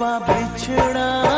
पा बिछड़ा